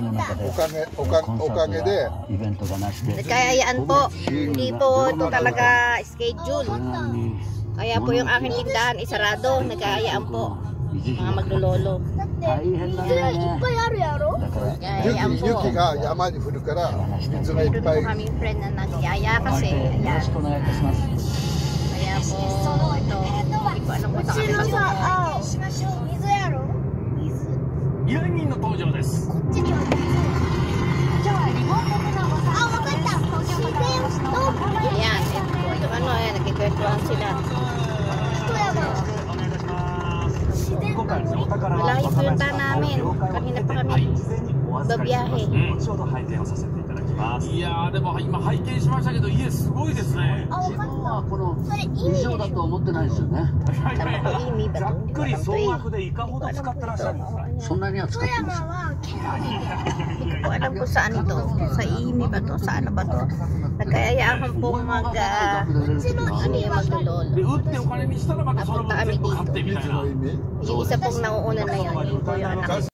の中でおかげおかコンサートおかげでやイベントがなしで Nagkayayaan po. Hindi po ito talaga schedule. それなりに Kaya po yung aking tindahan isarado. Nagkayayaan po. Mga maglulolo. 大変なんだねあるやろだから Nagkayayaan 雪 po. 雪が山に降るから水がいっ Meron ぱ po い kaming friend na nagyaya お相 kasi. 手よろ Ayan. しくお願いいたします Kaya po ito. Hindi ko alam kung saan kami こっちの pasok. さ青水やろ水依頼人の登場です。こっちには水今日はリモートでのご参加あ、わかった自然と。Ayan. Ito po. Yung ano eh. Nagkikwentuhan sila. 富山お願いいたします。自然今回お宝は Malayo po 若 yung 林 tan さん namin. の了解を Kanina 得 pa て kami はい事前にお預かりします。babiyahe. 後ほど拝見をさせていただきますいやでも今拝見しましたけど家すごいですね。自分はこの以上だと思ってないですよね。いいやいやっくり総額使ってらっしゃるんですかそんなには使ってますよこれもサンさいいみばとサンバとだからやはんぽんまうちの意味はけどで売ってお金見したらまたその分全部買ってみたいな。そうせんなおねなようにとような。